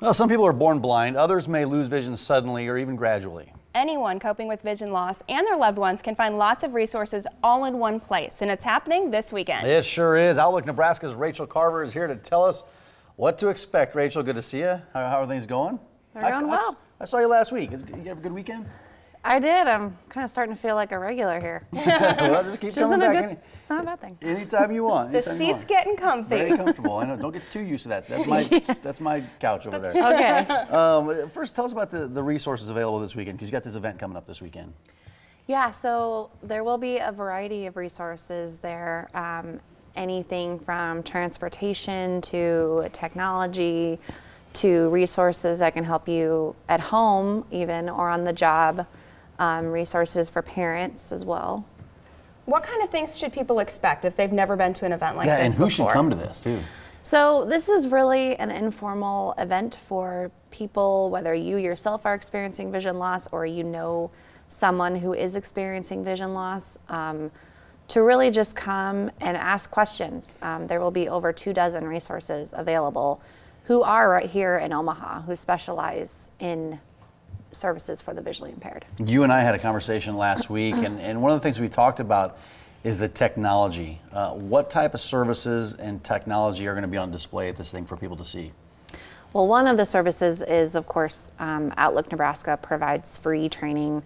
Well, some people are born blind, others may lose vision suddenly or even gradually. Anyone coping with vision loss and their loved ones can find lots of resources all in one place, and it's happening this weekend. It sure is. Outlook Nebraska's Rachel Carver is here to tell us what to expect. Rachel, good to see you. How, how are things going? They're going I, well. I, I saw you last week. Is- You have a good weekend? I did. I'm kind of starting to feel like a regular here. well, just keep Which coming isn't a back good, any, it's not a bad thing. anytime you want. The anytime you seat's want. getting comfy. Very comfortable. I know. Don't get too used to that. That's my that's my couch over there. Okay. Um, first, tell us about the, the resources available this weekend because you got this event coming up this weekend. Yeah, so there will be a variety of resources there. Um, anything from transportation to technology to resources that can help you at home, even or on the job. Um, resources for parents as well. What kind of things should people expect if they've never been to an event like yeah, this and who before? should come to this too? So this is really an informal event for people, whether you yourself are experiencing vision loss or you know someone who is experiencing vision loss, um, to really just come and ask questions. Um, there will be over two dozen resources available who are right here in Omaha, who specialize in services for the visually impaired. You and I had a conversation last week, and, and one of the things we talked about is the technology. Uh, what type of services and technology are going to be on display at this thing for people to see? Well, one of the services is, of course, um, Outlook Nebraska provides free training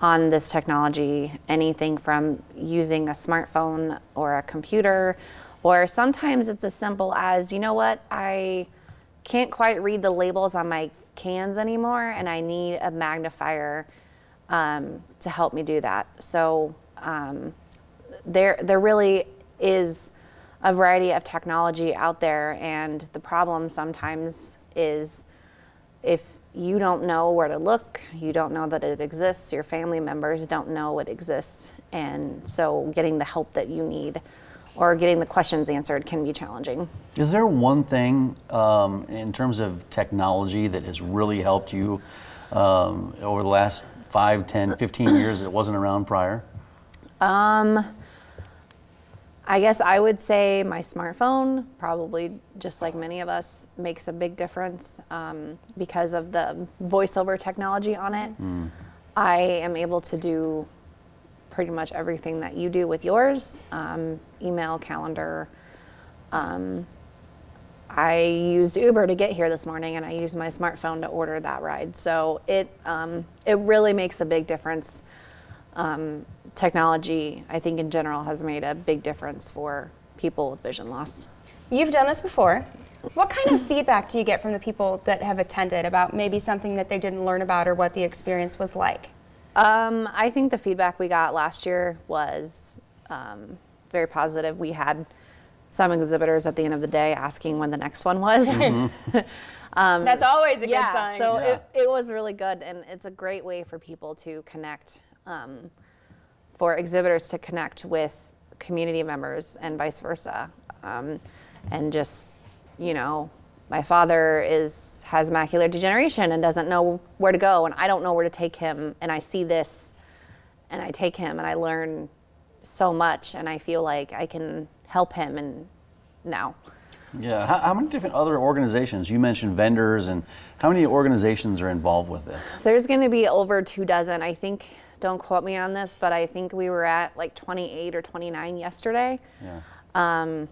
on this technology, anything from using a smartphone or a computer, or sometimes it's as simple as, you know what, I can't quite read the labels on my cans anymore, and I need a magnifier um, to help me do that. So um, there, there really is a variety of technology out there, and the problem sometimes is if you don't know where to look, you don't know that it exists, your family members don't know it exists, and so getting the help that you need or getting the questions answered can be challenging. Is there one thing um, in terms of technology that has really helped you um, over the last 5, 10, 15 years that wasn't around prior? Um, I guess I would say my smartphone, probably just like many of us, makes a big difference um, because of the voiceover technology on it. I am able to do pretty much everything that you do with yours um, email, calendar. Um, I used Uber to get here this morning, and I used my smartphone to order that ride. So it um, it really makes a big difference um, technology, I think in general, has made a big difference for people with vision loss. You've done this before. What kind of feedback do you get from the people that have attended about maybe something that they didn't learn about or what the experience was like? Um, I think the feedback we got last year was um, very positive. We had some exhibitors at the end of the day asking when the next one was. That's always a good sign. so Yeah. It, it was really good, and it's a great way for people to connect, um, for exhibitors to connect with community members and vice versa, um, and just, you know, my father is has macular degeneration and doesn't know where to go, and I don't know where to take him, and I see this, and I take him, and I learn so much, and I feel like I can help him, and now. Yeah. How, how many different other organizations? You mentioned vendors, and how many organizations are involved with this? There's going to be over two dozen. I think, don't quote me on this, but I think we were at like 28 or 29 yesterday. Yeah. Um,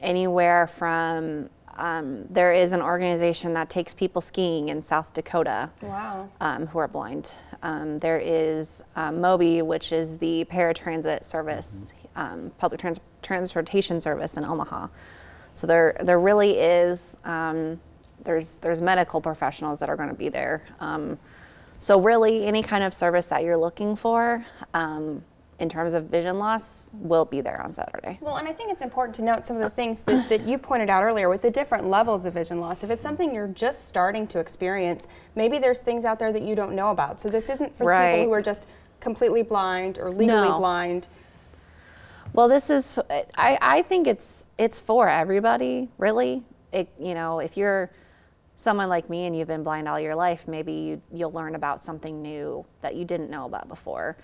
anywhere from, um, there is an organization that takes people skiing in South Dakota wow. um, who are blind. Um, there is um, Moby, which is the paratransit service, um, public trans- transportation service in Omaha. So there, there really is. Um, there's, there's medical professionals that are going to be there. Um, so really, any kind of service that you're looking for um, in terms of vision loss will be there on Saturday. Well, and I think it's important to note some of the things that, that you pointed out earlier with the different levels of vision loss. If it's something you're just starting to experience, maybe there's things out there that you don't know about. So this isn't for Right. people who are just completely blind or legally No. blind. Well, this is. I, I think it's it's for everybody, really. It you know if you're someone like me and you've been blind all your life, maybe you, you'll learn about something new that you didn't know about before,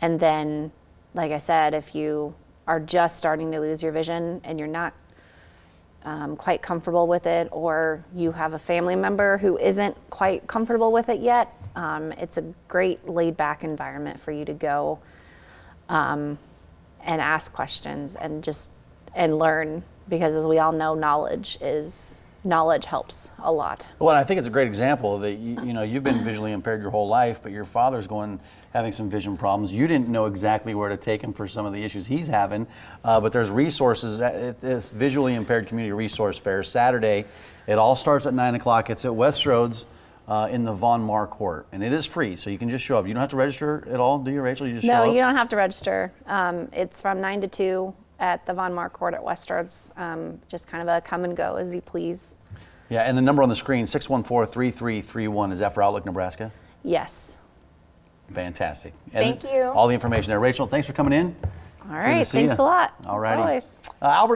and then, like I said, if you are just starting to lose your vision and you're not um, quite comfortable with it, or you have a family member who isn't quite comfortable with it yet, um, it's a great laid back environment for you to go um, and ask questions and just and learn. Because as we all know knowledge is knowledge helps a lot. Well, I think it's a great example that you, you know you've been visually impaired your whole life, but your father's going having some vision problems. You didn't know exactly where to take him for some of the issues he's having, uh, but there's resources. at- at This visually impaired community resource fair Saturday. It all starts at nine o'clock. It's at Westroads. Uh, in the Von Maur Court, and it is free, so you can just show up. You don't have to register at all, do you, Rachel? You just no show up. you don't have to register um, it's from 9 to 2 at the Von Maur court at Westroads um, just kind of a come and go as you please Yeah, and the number on the screen, 614-3331, is that for Outlook, Nebraska? yes Fantastic. And Thank you. All the information there. Rachel, thanks for coming in. all right thanks ya. a lot All right. always. Uh, Albert